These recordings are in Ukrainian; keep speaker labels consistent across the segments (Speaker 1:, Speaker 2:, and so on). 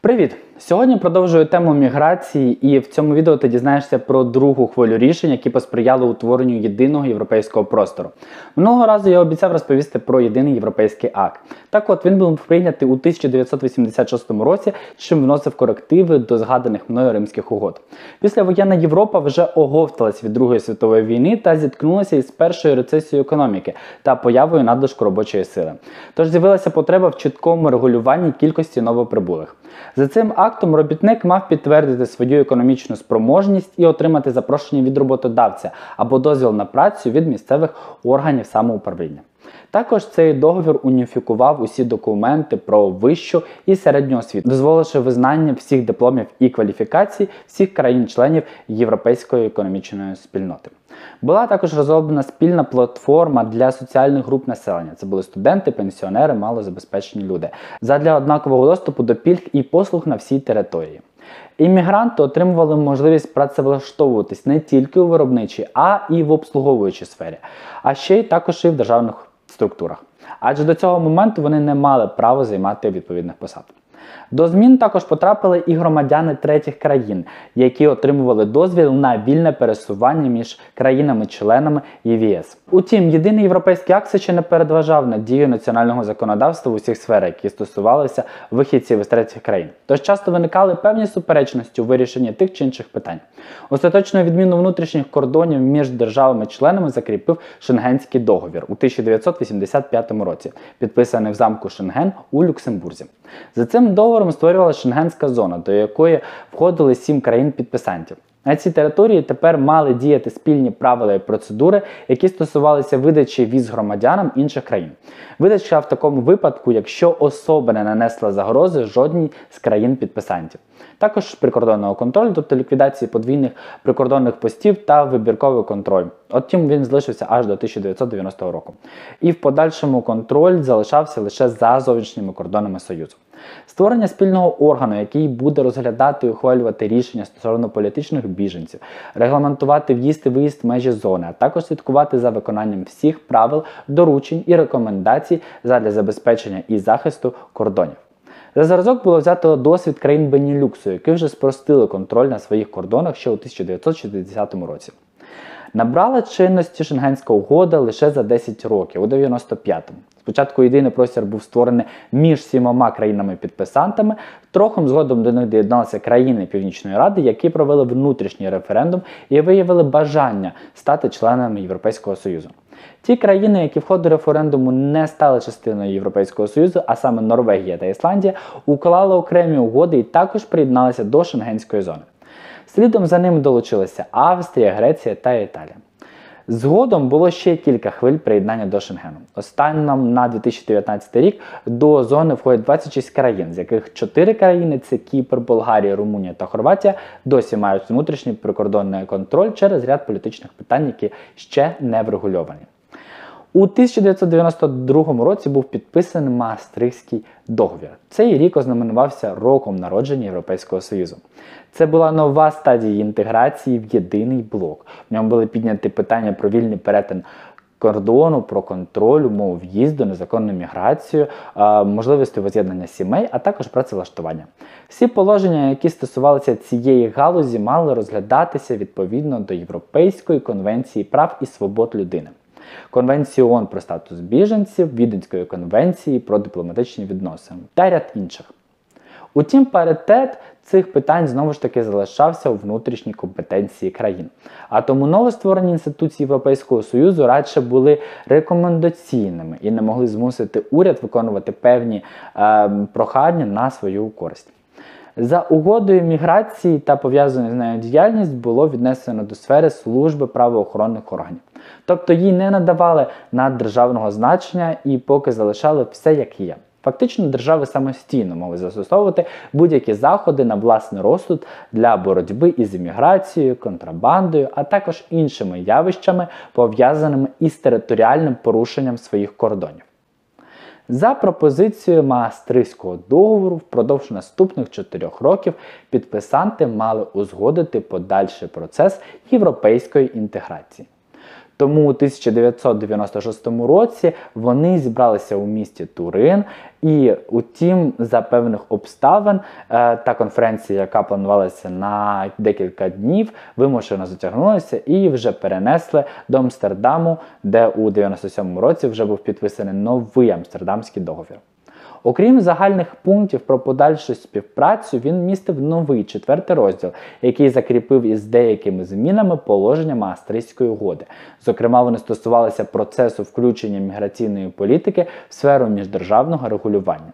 Speaker 1: Привіт! Сьогодні продовжую тему міграції, і в цьому відео ти дізнаєшся про другу хвилю рішень, які посприяли утворенню єдиного європейського простору. Минулого разу я обіцяв розповісти про єдиний європейський акт. Так от він був прийнятий у 1986 році, чим вносив корективи до згаданих мною римських угод. Післявоєнна Європа вже оговталась від Другої світової війни та зіткнулася із першою рецесією економіки та появою надлишку робочої сили. Тож з'явилася потреба в чіткому регулюванні кількості новоприбулих. За цим актом робітник мав підтвердити свою економічну спроможність і отримати запрошення від роботодавця або дозвіл на працю від місцевих органів самоуправління. Також цей договір уніфікував усі документи про вищу і середню освіту, дозволивши визнання всіх дипломів і кваліфікацій всіх країн-членів Європейської економічної спільноти. Була також розроблена спільна платформа для соціальних груп населення. Це були студенти, пенсіонери, малозабезпечені люди, задля однакового доступу до пільг і послуг на всій території. Іммігранти отримували можливість працевлаштовуватись не тільки у виробничій, а і в обслуговуючій сфері, а ще й також і в державних структурах. Адже до цього моменту вони не мали права займати відповідних посад. До змін також потрапили і громадяни третіх країн, які отримували дозвіл на вільне пересування між країнами-членами ЄВС. Утім, єдиний європейський акт ще не передважав на дію національного законодавства в усіх сферах, які стосувалися вихідців із третіх країн. Тож часто виникали певні суперечності у вирішенні тих чи інших питань. Остаточну відміну внутрішніх кордонів між державами-членами закріпив Шенгенський договір у 1985 році, підписаний в замку Шенген у Люксембурзі. За цим договором створювалася Шенгенська зона, до якої входили сім країн-підписантів. На цій території тепер мали діяти спільні правила і процедури, які стосувалися видачі віз громадянам інших країн. Видача в такому випадку, якщо особа не нанесла загрози жодній з країн-підписантів. Також прикордонного контролю, тобто ліквідації подвійних прикордонних постів та вибірковий контроль. Отім він залишився аж до 1990 року. І в подальшому контроль залишався лише за зовнішніми кордонами Союзу. Створення спільного органу, який буде розглядати і ухвалювати рішення стосовно політичних біженців, регламентувати в'їзд і виїзд межі зони, а також слідкувати за виконанням всіх правил, доручень і рекомендацій задля забезпечення і захисту кордонів. За зразок було взято досвід країн Бенілюксу, які вже спростили контроль на своїх кордонах ще у 1960 році. Набрала чинності Шенгенська угода лише за 10 років, у 95-му. Спочатку єдиний простір був створений між сімома країнами-підписантами. Трохом згодом до них доєдналися країни Північної Ради, які провели внутрішній референдум і виявили бажання стати членами Європейського Союзу. Ті країни, які в ході референдуму не стали частиною Європейського Союзу, а саме Норвегія та Ісландія, уклали окремі угоди і також приєдналися до Шенгенської зони. Слідом за ним долучилися Австрія, Греція та Італія. Згодом було ще кілька хвиль приєднання до Шенгену. Останнім на 2019 рік до зони входять 26 країн, з яких 4 країни це Кіпр, Болгарія, Румунія та Хорватія, досі мають внутрішній прикордонний контроль через ряд політичних питань, які ще не врегульовані. У 1992 році був підписаний Маастрихтський договір. Цей рік ознаменувався роком народження Європейського Союзу. Це була нова стадія інтеграції в єдиний блок. В ньому були підняті питання про вільний перетин кордону, про контроль, умов в'їзду, незаконну міграцію, можливості воз'єднання сімей, а також працевлаштування. Всі положення, які стосувалися цієї галузі, мали розглядатися відповідно до Європейської конвенції прав і свобод людини. Конвенції ООН про статус біженців, Віденської конвенції про дипломатичні відносини та ряд інших. Утім, паритет цих питань знову ж таки залишався у внутрішній компетенції країн. А тому новостворені інституції Європейського Союзу радше були рекомендаційними і не могли змусити уряд виконувати певні е, прохання на свою користь. За угодою міграції та пов'язаною з нею діяльність було віднесено до сфери служби правоохоронних органів. Тобто їй не надавали наддержавного значення і поки залишали все як є. Фактично, держави самостійно могли застосовувати будь-які заходи на власний розсуд для боротьби із імміграцією, контрабандою, а також іншими явищами, пов'язаними із територіальним порушенням своїх кордонів. За пропозицією Маастрийського договору впродовж наступних чотирьох років підписанти мали узгодити подальший процес європейської інтеграції. Тому у 1996 році вони зібралися у місті Турин, і утім, за певних обставин е, та конференція, яка планувалася на декілька днів, вимушено затягнулася і вже перенесли до Амстердаму, де у 97 році вже був підписаний новий Амстердамський договір. Окрім загальних пунктів про подальшу співпрацю, він містив новий четвертий розділ, який закріпив із деякими змінами положення Маастрийської угоди. Зокрема, вони стосувалися процесу включення міграційної політики в сферу міждержавного регулювання.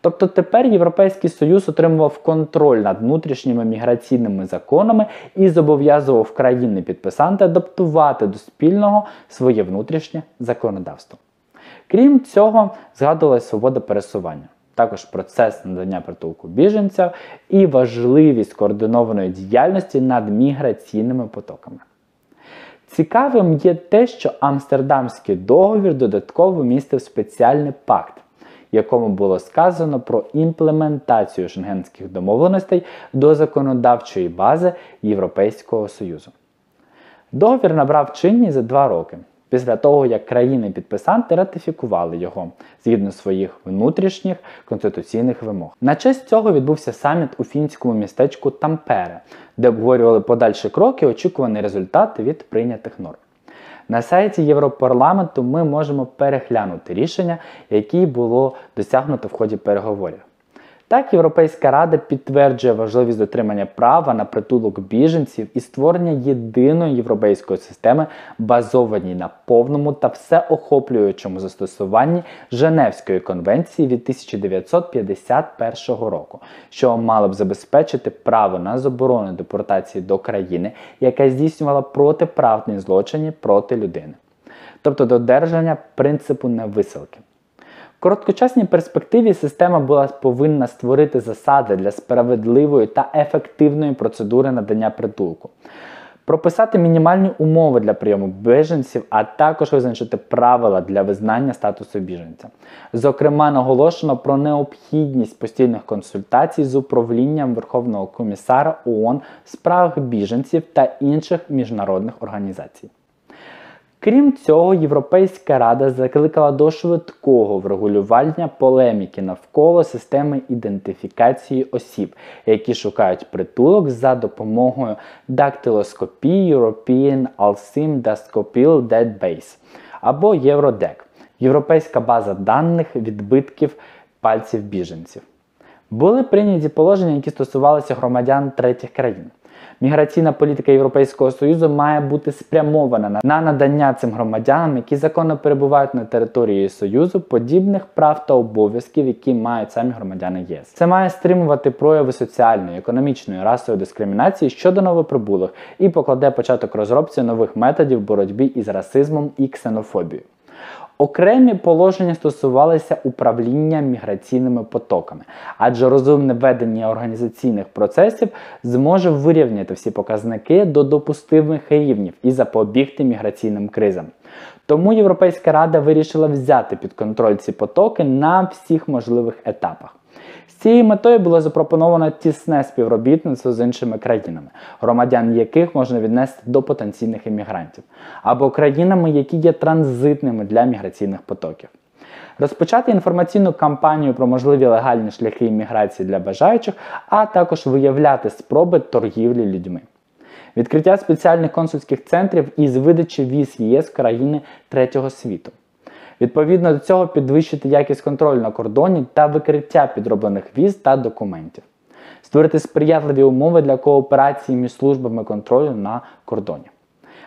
Speaker 1: Тобто тепер Європейський Союз отримував контроль над внутрішніми міграційними законами і зобов'язував країни підписанти адаптувати до спільного своє внутрішнє законодавство. Крім цього, згадувалася свобода пересування, також процес надання притулку біженцям і важливість координованої діяльності над міграційними потоками. Цікавим є те, що Амстердамський договір додатково містив спеціальний пакт, якому було сказано про імплементацію шенгенських домовленостей до законодавчої бази Європейського Союзу. Договір набрав чинність за два роки після того, як країни-підписанти ратифікували його згідно своїх внутрішніх конституційних вимог. На честь цього відбувся саміт у фінському містечку Тампере, де обговорювали подальші кроки і очікувані результати від прийнятих норм. На сайті Європарламенту ми можемо переглянути рішення, які було досягнуто в ході переговорів. Так, Європейська Рада підтверджує важливість дотримання права на притулок біженців і створення єдиної європейської системи, базованій на повному та всеохоплюючому застосуванні Женевської конвенції від 1951 року, що мало б забезпечити право на заборону депортації до країни, яка здійснювала протиправні злочини проти людини, тобто додержання принципу невисилки. Короткочасній перспективі система була повинна створити засади для справедливої та ефективної процедури надання притулку, прописати мінімальні умови для прийому біженців, а також визначити правила для визнання статусу біженця. Зокрема, наголошено про необхідність постійних консультацій з управлінням Верховного комісара ООН в справах біженців та інших міжнародних організацій. Крім цього, Європейська рада закликала до швидкого врегулювання полеміки навколо системи ідентифікації осіб, які шукають притулок за допомогою дактилоскопії European Alsim Dascopil Database або Євродек Європейська база даних відбитків пальців біженців. Були прийняті положення, які стосувалися громадян третіх країн. Міграційна політика Європейського Союзу має бути спрямована на надання цим громадянам, які законно перебувають на території Союзу, подібних прав та обов'язків, які мають самі громадяни ЄС. Це має стримувати прояви соціальної, економічної, расової дискримінації щодо новоприбулих і покладе початок розробці нових методів боротьби із расизмом і ксенофобією. Окремі положення стосувалися управління міграційними потоками, адже розумне ведення організаційних процесів зможе вирівняти всі показники до допустимих рівнів і запобігти міграційним кризам. Тому Європейська Рада вирішила взяти під контроль ці потоки на всіх можливих етапах цією метою було запропоновано тісне співробітництво з іншими країнами, громадян яких можна віднести до потенційних іммігрантів, або країнами, які є транзитними для міграційних потоків. Розпочати інформаційну кампанію про можливі легальні шляхи імміграції для бажаючих, а також виявляти спроби торгівлі людьми. Відкриття спеціальних консульських центрів із видачі віз ЄС країни третього світу. Відповідно до цього підвищити якість контролю на кордоні та викриття підроблених віз та документів, створити сприятливі умови для кооперації між службами контролю на кордоні,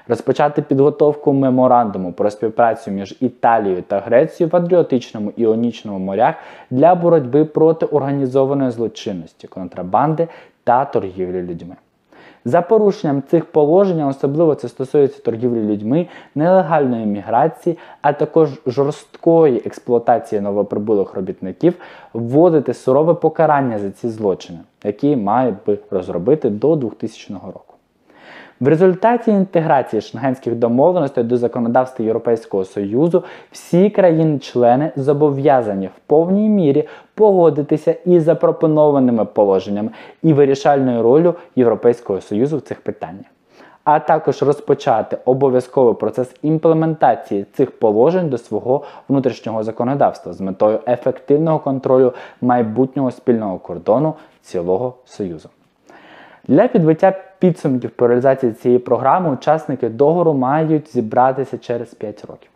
Speaker 1: розпочати підготовку меморандуму про співпрацю між Італією та Грецією в Адріотичному і Іонічному морях для боротьби проти організованої злочинності, контрабанди та торгівлі людьми. За порушенням цих положень, особливо це стосується торгівлі людьми, нелегальної міграції, а також жорсткої експлуатації новоприбулих робітників, вводити сурове покарання за ці злочини, які мають би розробити до 2000 року. В результаті інтеграції шенгенських домовленостей до законодавства Європейського Союзу всі країни-члени зобов'язані в повній мірі погодитися із запропонованими положеннями і вирішальною ролью Європейського Союзу в цих питаннях. а також розпочати обов'язковий процес імплементації цих положень до свого внутрішнього законодавства з метою ефективного контролю майбутнього спільного кордону цілого Союзу. Для підбиття підсумків по реалізації цієї програми учасники договору мають зібратися через 5 років.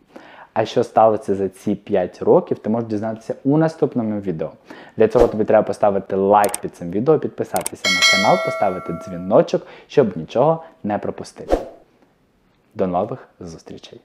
Speaker 1: А що сталося за ці 5 років, ти можеш дізнатися у наступному відео. Для цього тобі треба поставити лайк під цим відео, підписатися на канал, поставити дзвіночок, щоб нічого не пропустити. До нових зустрічей!